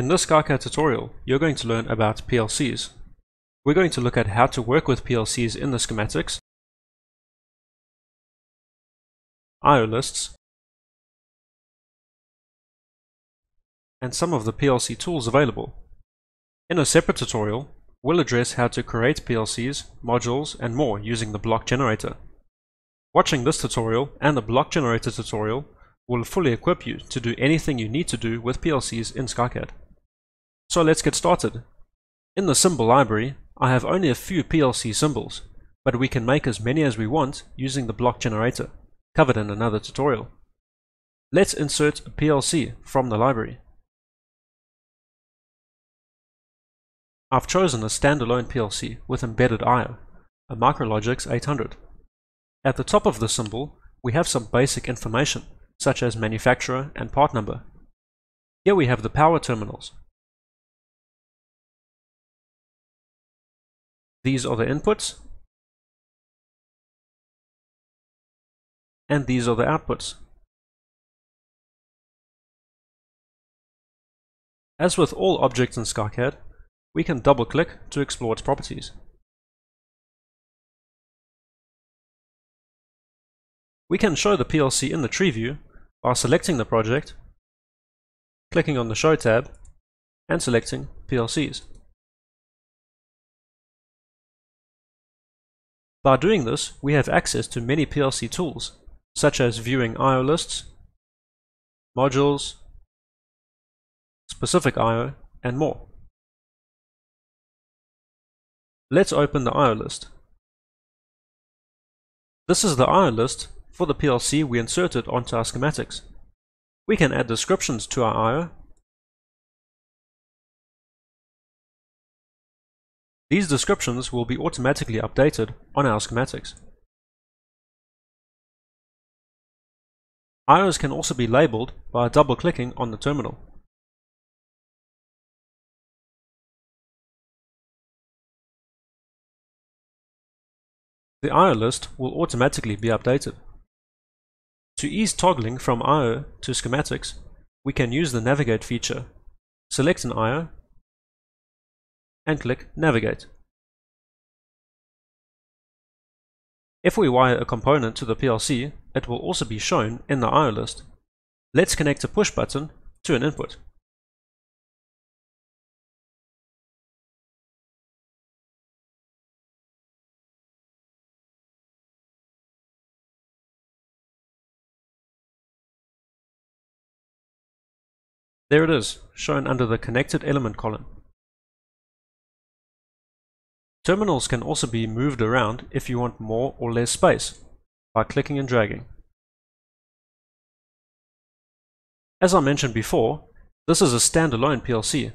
In this SkyCAD tutorial, you're going to learn about PLCs. We're going to look at how to work with PLCs in the schematics, IO lists, and some of the PLC tools available. In a separate tutorial, we'll address how to create PLCs, modules, and more using the block generator. Watching this tutorial and the block generator tutorial will fully equip you to do anything you need to do with PLCs in SkyCAD. So let's get started. In the symbol library, I have only a few PLC symbols, but we can make as many as we want using the block generator, covered in another tutorial. Let's insert a PLC from the library. I've chosen a standalone PLC with embedded I.O., a Micrologix 800. At the top of the symbol, we have some basic information, such as manufacturer and part number. Here we have the power terminals, These are the inputs. And these are the outputs. As with all objects in SkyCAD, we can double-click to explore its properties. We can show the PLC in the tree view by selecting the project, clicking on the Show tab, and selecting PLCs. By doing this, we have access to many PLC tools, such as viewing I.O. lists, modules, specific I.O., and more. Let's open the I.O. list. This is the I.O. list for the PLC we inserted onto our schematics. We can add descriptions to our I.O. These descriptions will be automatically updated on our schematics. IOs can also be labeled by double-clicking on the terminal. The IO list will automatically be updated. To ease toggling from IO to schematics, we can use the Navigate feature. Select an IO and click Navigate. If we wire a component to the PLC, it will also be shown in the IO list. Let's connect a push button to an input. There it is, shown under the connected element column. Terminals can also be moved around if you want more or less space by clicking and dragging. As I mentioned before, this is a standalone PLC,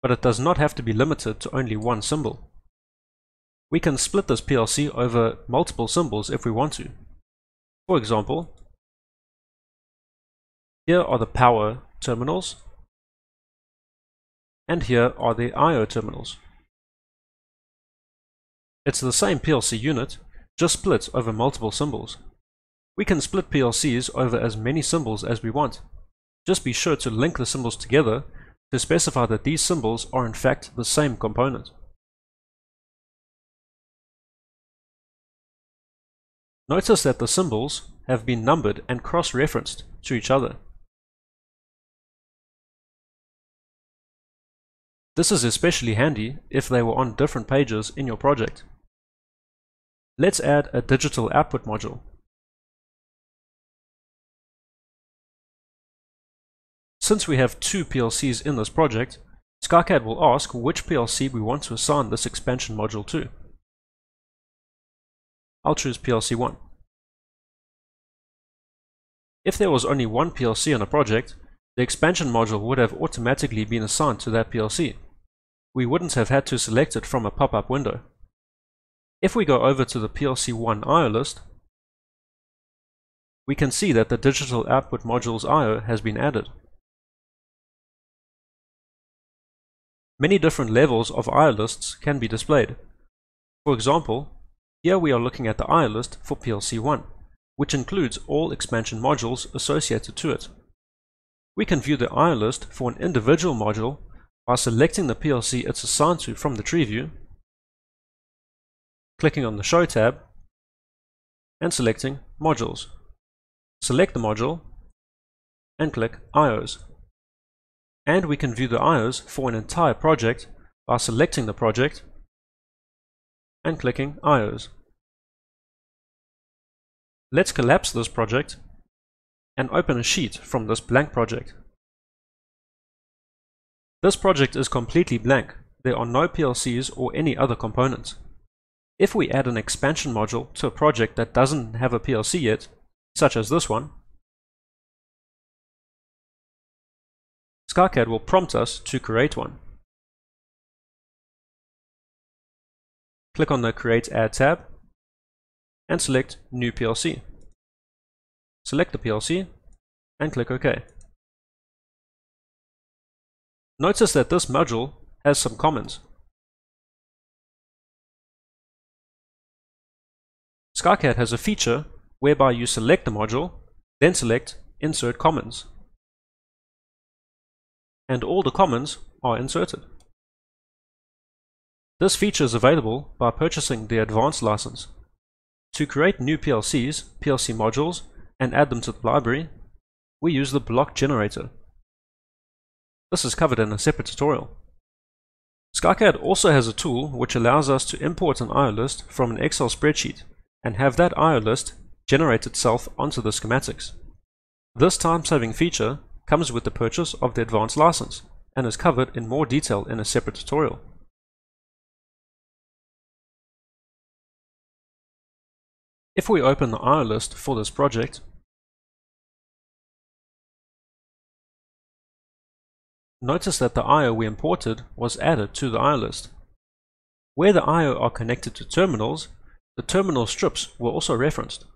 but it does not have to be limited to only one symbol. We can split this PLC over multiple symbols if we want to. For example, here are the power terminals, and here are the I.O. terminals. It's the same PLC unit, just split over multiple symbols. We can split PLCs over as many symbols as we want. Just be sure to link the symbols together to specify that these symbols are in fact the same component. Notice that the symbols have been numbered and cross-referenced to each other. This is especially handy if they were on different pages in your project. Let's add a digital output module. Since we have two PLCs in this project, SkyCAD will ask which PLC we want to assign this expansion module to. I'll choose PLC 1. If there was only one PLC on a project, the expansion module would have automatically been assigned to that PLC. We wouldn't have had to select it from a pop-up window. If we go over to the PLC1 IO list, we can see that the digital output module's IO has been added. Many different levels of IO lists can be displayed. For example, here we are looking at the IO list for PLC1, which includes all expansion modules associated to it. We can view the IO list for an individual module by selecting the PLC it's assigned to from the tree view, clicking on the Show tab, and selecting Modules. Select the module and click IOs. And we can view the IOs for an entire project by selecting the project and clicking IOs. Let's collapse this project and open a sheet from this blank project. This project is completely blank. There are no PLCs or any other components. If we add an expansion module to a project that doesn't have a PLC yet, such as this one, SkyCAD will prompt us to create one. Click on the Create Add tab and select New PLC. Select the PLC and click OK. Notice that this module has some commons. SkyCAD has a feature whereby you select the module, then select Insert Commons. And all the commons are inserted. This feature is available by purchasing the Advanced license. To create new PLCs, PLC modules, and add them to the library, we use the block generator. This is covered in a separate tutorial. SkyCAD also has a tool which allows us to import an IO list from an Excel spreadsheet and have that IO list generate itself onto the schematics. This time-saving feature comes with the purchase of the advanced license and is covered in more detail in a separate tutorial. If we open the IO list for this project, notice that the IO we imported was added to the IO list. Where the IO are connected to terminals, the terminal strips were also referenced.